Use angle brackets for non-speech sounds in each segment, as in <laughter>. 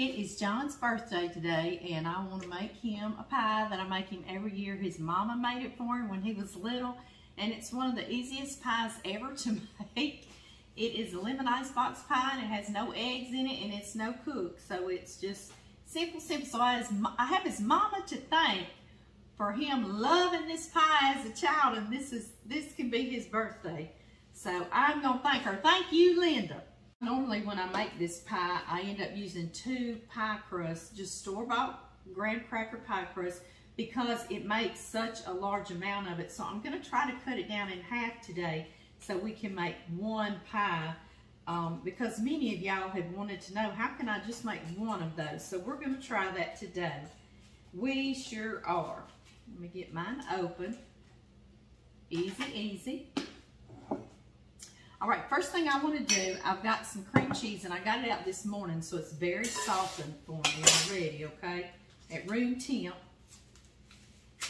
It is John's birthday today, and I want to make him a pie that I make him every year. His mama made it for him when he was little, and it's one of the easiest pies ever to <laughs> make. It is a lemon icebox pie, and it has no eggs in it, and it's no cook, so it's just simple, simple. So I, I have his mama to thank for him loving this pie as a child, and this is this can be his birthday. So I'm gonna thank her. Thank you, Linda. Normally when I make this pie, I end up using two pie crusts, just store-bought graham cracker pie crust because it makes such a large amount of it. So I'm gonna try to cut it down in half today so we can make one pie um, because many of y'all have wanted to know, how can I just make one of those? So we're gonna try that today. We sure are. Let me get mine open. Easy, easy. All right, first thing I want to do, I've got some cream cheese and I got it out this morning so it's very softened for me already, okay, at room temp.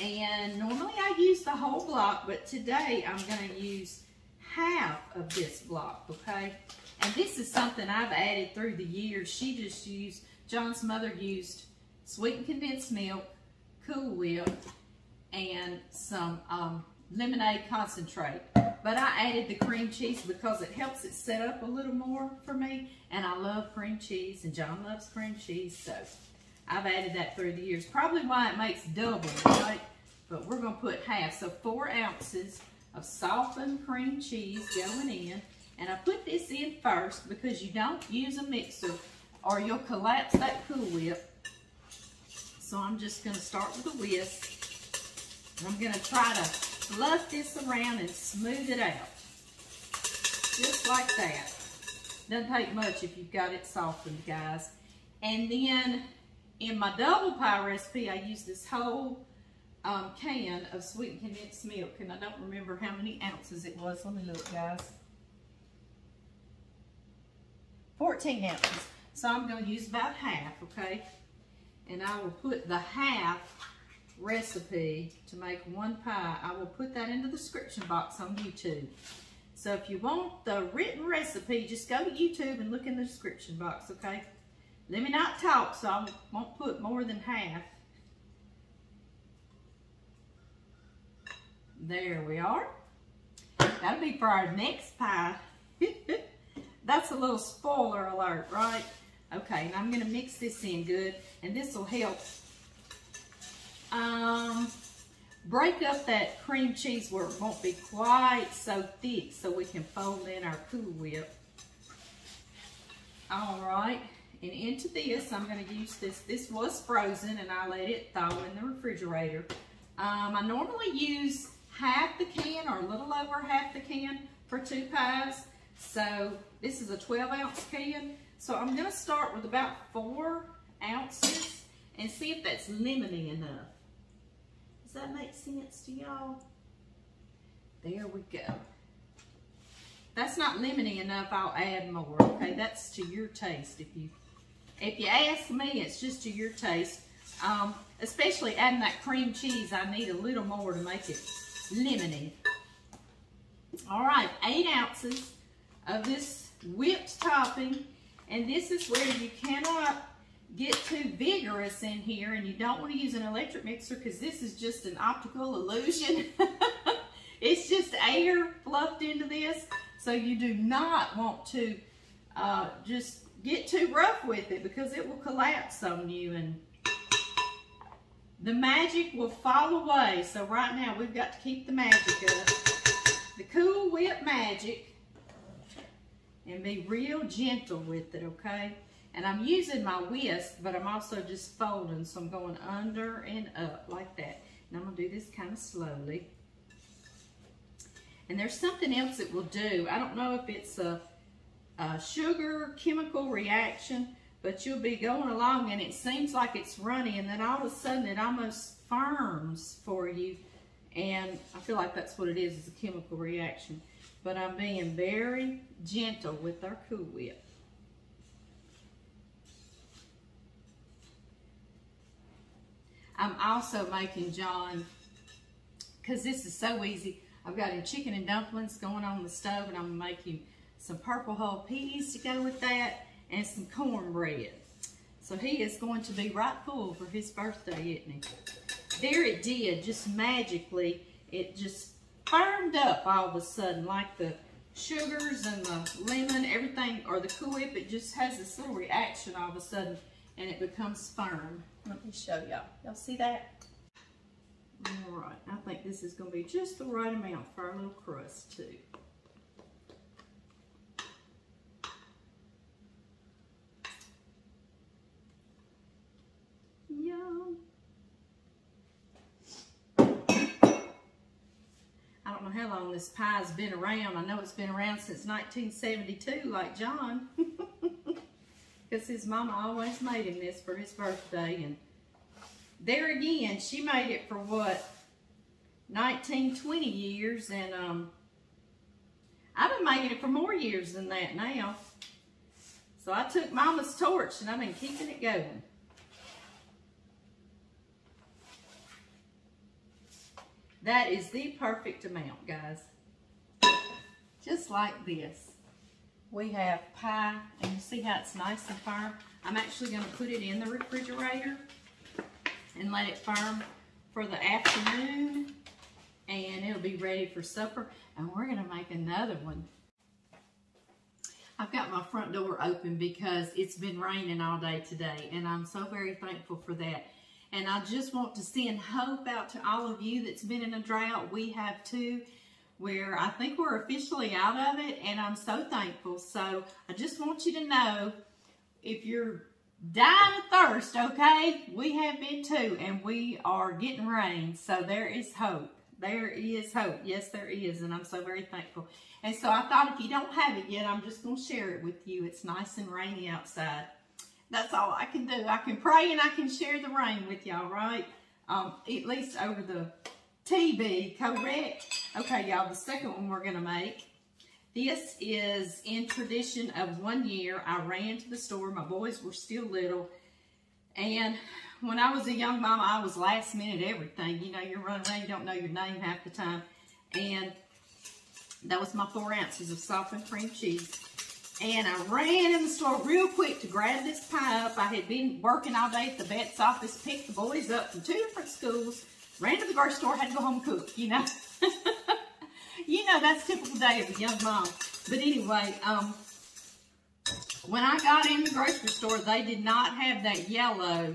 And normally I use the whole block, but today I'm going to use half of this block, okay? And this is something I've added through the years. She just used, John's mother used sweetened condensed milk, Cool Whip, and some um, lemonade concentrate. But I added the cream cheese because it helps it set up a little more for me. And I love cream cheese, and John loves cream cheese, so I've added that through the years. Probably why it makes double, right? But we're going to put half, so four ounces of softened cream cheese going in. And I put this in first because you don't use a mixer or you'll collapse that Cool Whip. So I'm just going to start with a whisk. I'm going to try to fluff this around and smooth it out. Just like that. Doesn't take much if you've got it softened, guys. And then in my double pie recipe, I use this whole um, can of sweetened condensed milk. And I don't remember how many ounces it was. Let me look, guys. 14 ounces. So I'm going to use about half, okay? And I will put the half recipe to make one pie. I will put that in the description box on YouTube. So if you want the written recipe, just go to YouTube and look in the description box, okay? Let me not talk so I won't put more than half. There we are. That'll be for our next pie. <laughs> That's a little spoiler alert, right? Okay, and I'm to mix this in good, and this will help break up that cream cheese where it won't be quite so thick so we can fold in our Cool Whip. All right, and into this, I'm going to use this. This was frozen, and I let it thaw in the refrigerator. Um, I normally use half the can or a little over half the can for two pies. So this is a 12 ounce can. So I'm going to start with about four ounces and see if that's lemony enough. Does that make sense to y'all? There we go. That's not lemony enough, I'll add more, okay? That's to your taste. If you if you ask me, it's just to your taste. Um, especially adding that cream cheese, I need a little more to make it lemony. All right, eight ounces of this whipped topping. And this is where you cannot get too vigorous in here and you don't want to use an electric mixer because this is just an optical illusion. <laughs> it's just air fluffed into this. So you do not want to uh, just get too rough with it because it will collapse on you and the magic will fall away. So right now we've got to keep the magic up. The Cool Whip magic and be real gentle with it, okay? And I'm using my whisk, but I'm also just folding, so I'm going under and up like that. And I'm gonna do this kind of slowly. And there's something else it will do. I don't know if it's a, a sugar chemical reaction, but you'll be going along and it seems like it's runny and then all of a sudden it almost firms for you. And I feel like that's what it is, is a chemical reaction. But I'm being very gentle with our Cool Whip. I'm also making John, because this is so easy, I've got him chicken and dumplings going on the stove and I'm making some purple hull peas to go with that and some cornbread. So he is going to be right full for his birthday, isn't he? There it did, just magically, it just firmed up all of a sudden, like the sugars and the lemon, everything, or the Cool Whip, it just has this little reaction all of a sudden, and it becomes firm. Let me show y'all. Y'all see that? All right, I think this is gonna be just the right amount for our little crust too. Yum. I don't know how long this pie's been around. I know it's been around since 1972 like John. <laughs> Because his mama always made him this for his birthday and there again, she made it for what, 19, 20 years, and um, I've been making it for more years than that now. So I took Mama's torch, and I've been keeping it going. That is the perfect amount, guys. Just like this. We have pie, and you see how it's nice and firm? I'm actually going to put it in the refrigerator and let it firm for the afternoon and it'll be ready for supper and we're gonna make another one. I've got my front door open because it's been raining all day today and I'm so very thankful for that. And I just want to send hope out to all of you that's been in a drought. We have too, where I think we're officially out of it and I'm so thankful. So I just want you to know if you're dying of thirst, okay? We have been too, and we are getting rain, so there is hope. There is hope. Yes, there is, and I'm so very thankful. And so I thought if you don't have it yet, I'm just going to share it with you. It's nice and rainy outside. That's all I can do. I can pray and I can share the rain with y'all, right? Um, at least over the TV, correct? Okay, y'all, the second one we're going to make this is in tradition of one year. I ran to the store. My boys were still little. And when I was a young mama, I was last minute everything. You know, you're running around, you don't know your name half the time. And that was my four ounces of softened cream cheese. And I ran in the store real quick to grab this pie up. I had been working all day at the vet's office, picked the boys up from two different schools, ran to the grocery store, had to go home and cook, you know. <laughs> you know, that's typical day of a young mom. But anyway, um, when I got in the grocery store, they did not have that yellow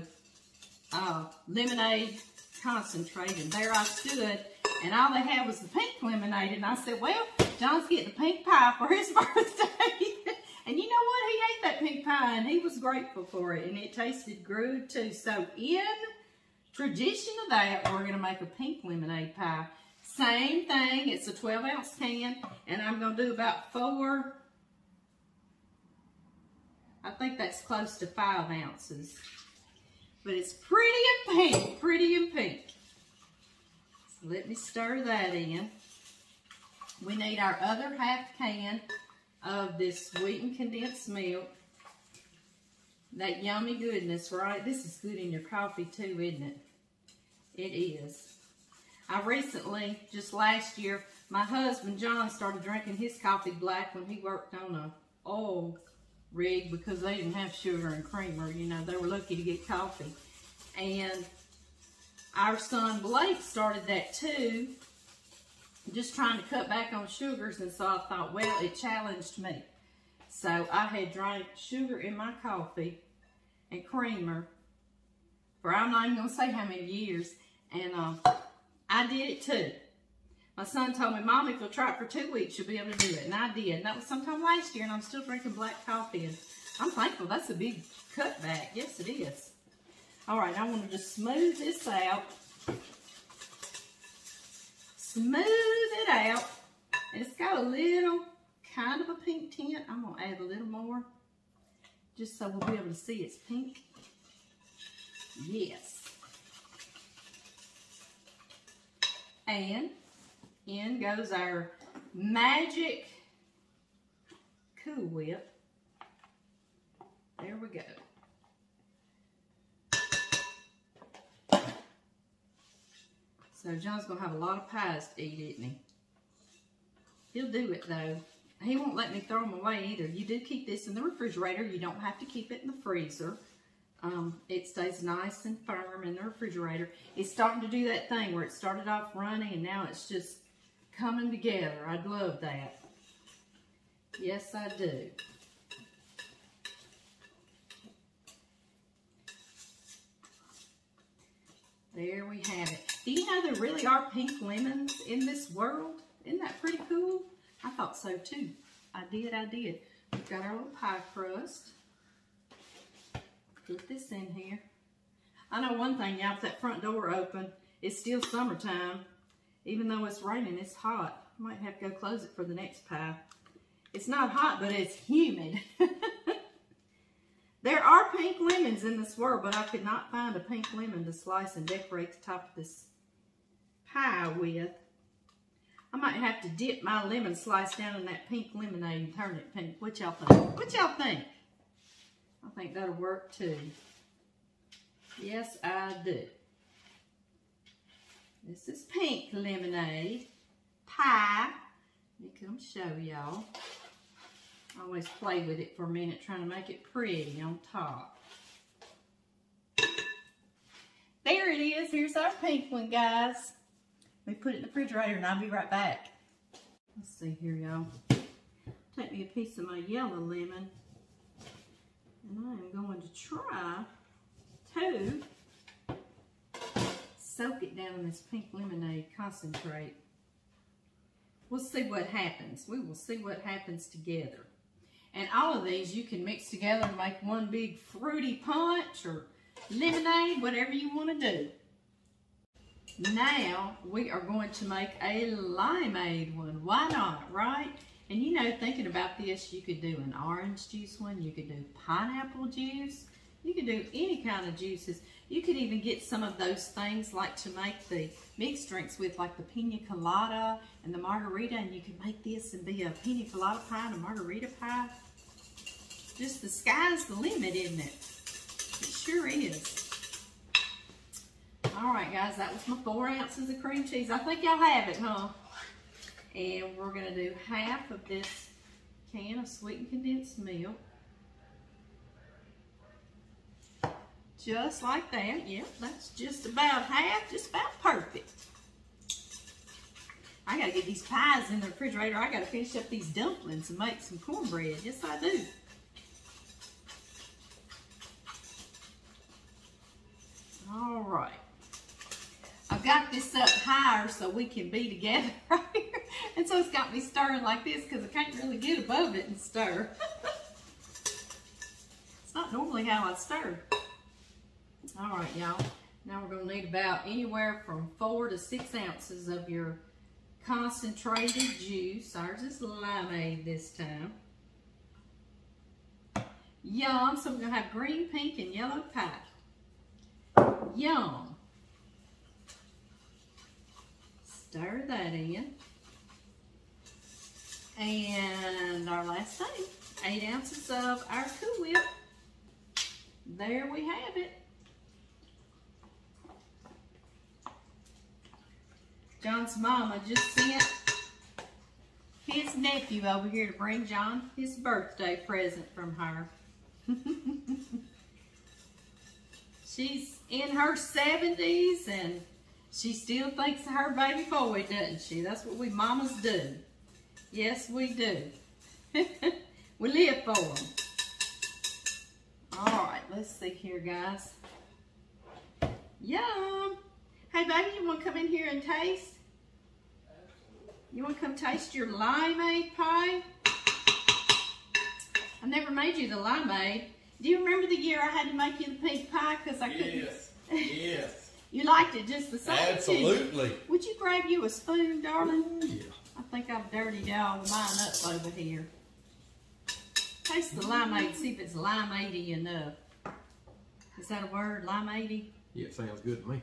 uh, lemonade concentrate. And there I stood, and all they had was the pink lemonade. And I said, well, John's getting a pink pie for his <laughs> birthday. and you know what? He ate that pink pie, and he was grateful for it. And it tasted good, too. So in tradition of that, we're going to make a pink lemonade pie. Same thing, it's a 12 ounce can, and I'm gonna do about four, I think that's close to five ounces. But it's pretty and pink, pretty and pink. So let me stir that in. We need our other half can of this sweetened condensed milk. That yummy goodness, right? This is good in your coffee too, isn't it? It is. I recently, just last year, my husband John started drinking his coffee black when he worked on a oil rig because they didn't have sugar and creamer. You know, they were lucky to get coffee. And our son Blake started that too, just trying to cut back on sugars. And so I thought, well, it challenged me. So I had drank sugar in my coffee and creamer for I'm not even going to say how many years. And uh, I did it too. My son told me, Mom, if you'll try it for two weeks, you'll be able to do it. And I did. And that was sometime last year, and I'm still drinking black coffee. And I'm thankful. That's a big cutback. Yes, it is. All right, I want to just smooth this out. Smooth it out. And it's got a little, kind of a pink tint. I'm going to add a little more, just so we'll be able to see it's pink. Yes. And in goes our magic Cool Whip. There we go. So John's going to have a lot of pies to eat, isn't he? He'll do it, though. He won't let me throw them away either. You do keep this in the refrigerator. You don't have to keep it in the freezer. Um, it stays nice and firm in the refrigerator. It's starting to do that thing where it started off running and now it's just coming together. I'd love that. Yes, I do. There we have it. Do you know there really are pink lemons in this world? Isn't that pretty cool? I thought so too. I did, I did. We've got our little pie crust. Put this in here. I know one thing, y'all, if that front door open, it's still summertime. Even though it's raining, it's hot. I might have to go close it for the next pie. It's not hot, but it's humid. <laughs> there are pink lemons in this world, but I could not find a pink lemon to slice and decorate the top of this pie with. I might have to dip my lemon slice down in that pink lemonade and turn it pink. What y'all think? What y'all think? I think that'll work too. Yes, I do. This is pink lemonade pie. Let me come show y'all. I always play with it for a minute trying to make it pretty on top. There it is. Here's our pink one, guys. Let me put it in the refrigerator and I'll be right back. Let's see here, y'all. Take me a piece of my yellow lemon. And I am going to try to soak it down in this pink lemonade concentrate. We'll see what happens. We will see what happens together. And all of these you can mix together and make one big fruity punch or lemonade, whatever you want to do. Now we are going to make a limeade one. Why not, right? And you know, thinking about this, you could do an orange juice one, you could do pineapple juice, you could do any kind of juices. You could even get some of those things like to make the mixed drinks with, like the pina colada and the margarita, and you could make this and be a pina colada pie and a margarita pie. Just the sky's the limit, isn't it? It sure is. All right, guys, that was my four ounces of cream cheese. I think y'all have it, huh? And we're gonna do half of this can of sweetened condensed milk. Just like that. Yep, that's just about half, just about perfect. I gotta get these pies in the refrigerator. I gotta finish up these dumplings and make some cornbread. Yes, I do. All right. I've got this up higher so we can be together <laughs> right here. And so it's got me stirring like this because I can't really get above it and stir. <laughs> it's not normally how I stir. All right, y'all. Now we're going to need about anywhere from four to six ounces of your concentrated juice. Ours is limeade this time. Yum. So we're going to have green, pink, and yellow pie. Yum. Stir that in. And our last thing, eight ounces of our Cool Whip. There we have it. John's mama just sent his nephew over here to bring John his birthday present from her. <laughs> She's in her 70s and she still thinks of her baby boy, doesn't she? That's what we mamas do. Yes, we do. <laughs> we live for them. All right, let's see here, guys. Yum. Hey, baby, you want to come in here and taste? You want to come taste your limeade pie? I never made you the limeade. Do you remember the year I had to make you the pink pie because I couldn't? Yes, yes. You liked it just the same, Absolutely. You? Would you grab you a spoon, darling? Yeah. I think I've dirtied all mine up over here. Taste the limeade, see if it's limeade enough. Is that a word, limeade? Yeah, it sounds good to me.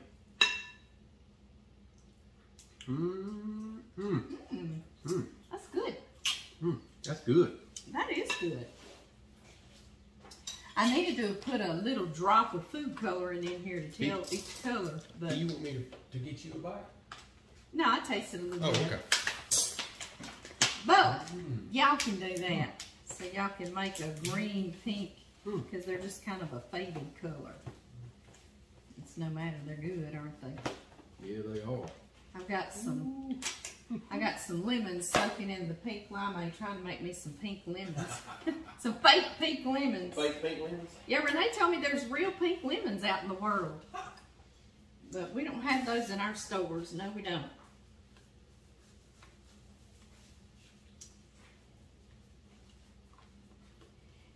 Mmm, mmm, Mm, mmm, that's good. mmm. That's good. That is good. I needed to put a little drop of food coloring in here to tell each color, but Do you want me to, to get you a bite? no, I tasted a little Oh, bit. okay. But y'all can do that. So y'all can make a green, pink, Hmm. because they're just kind of a faded color. It's no matter, they're good, aren't they? Yeah, they are. I've got some, I got some lemons soaking in the pink limeade, trying to make me some pink lemons. <laughs> some fake pink lemons. Fake pink lemons? Yeah, Renee told me there's real pink lemons out in the world. But we don't have those in our stores. No, we don't.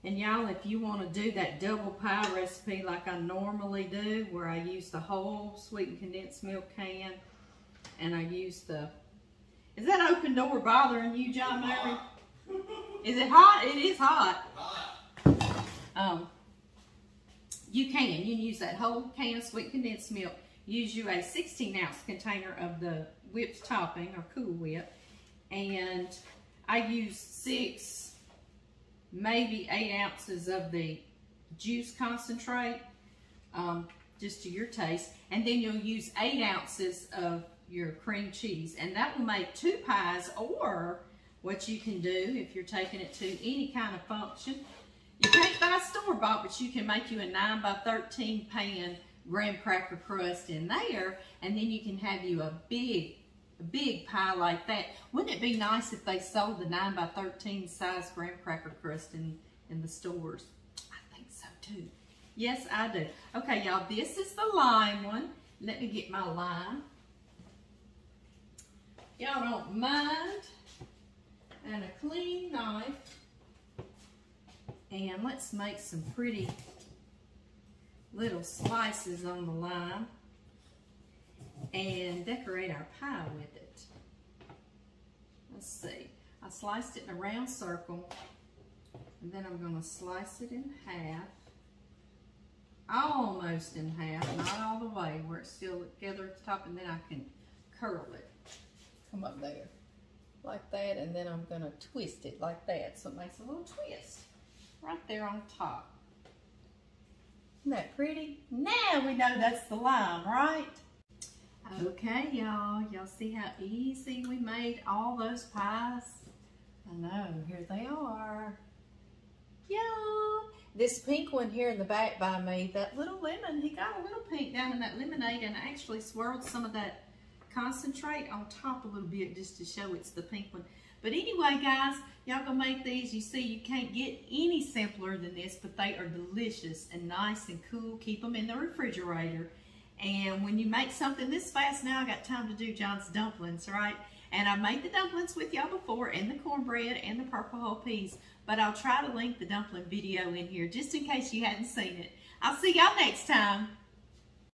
And y'all, if you want to do that double pie recipe like I normally do, where I use the whole sweetened condensed milk can, and I use the, is that open door bothering you, John Mary? Is it hot? It is hot. Um, you can. You can use that whole can of sweet condensed milk. Use you a 16 ounce container of the whipped topping or Cool Whip. And I use six, maybe eight ounces of the juice concentrate, um, just to your taste. And then you'll use eight ounces of your cream cheese. And that will make two pies or what you can do if you're taking it to any kind of function. You can't buy store-bought, but you can make you a 9 by 13 pan graham cracker crust in there, and then you can have you a big, big pie like that. Wouldn't it be nice if they sold the 9 by 13 size graham cracker crust in, in the stores? I think so too. Yes, I do. Okay, y'all, this is the lime one. Let me get my lime. Y'all don't mind. And a clean knife. And let's make some pretty little slices on the lime and decorate our pie with it. Let's see. I sliced it in a round circle and then I'm going to slice it in half. Almost in half, not all the way where it's still together at the top and then I can curl it. Come up there like that and then I'm going to twist it like that so it makes a little twist right there on top. Isn't that pretty? Now we know that's the lime, right? Okay, y'all. Y'all see how easy we made all those pies? I know. Here they are. Yum! This pink one here in the back by me, that little lemon, he got a little pink down in that lemonade and I actually swirled some of that concentrate on top a little bit just to show it's the pink one. But anyway, guys, y'all gonna make these. You see, you can't get any simpler than this, but they are delicious and nice and cool. Keep them in the refrigerator. And when you make something this fast now, I got time to do John's dumplings, right? And I made the dumplings with y'all before, and the cornbread, and the purple hull peas. But I'll try to link the dumpling video in here, just in case you hadn't seen it. I'll see y'all next time.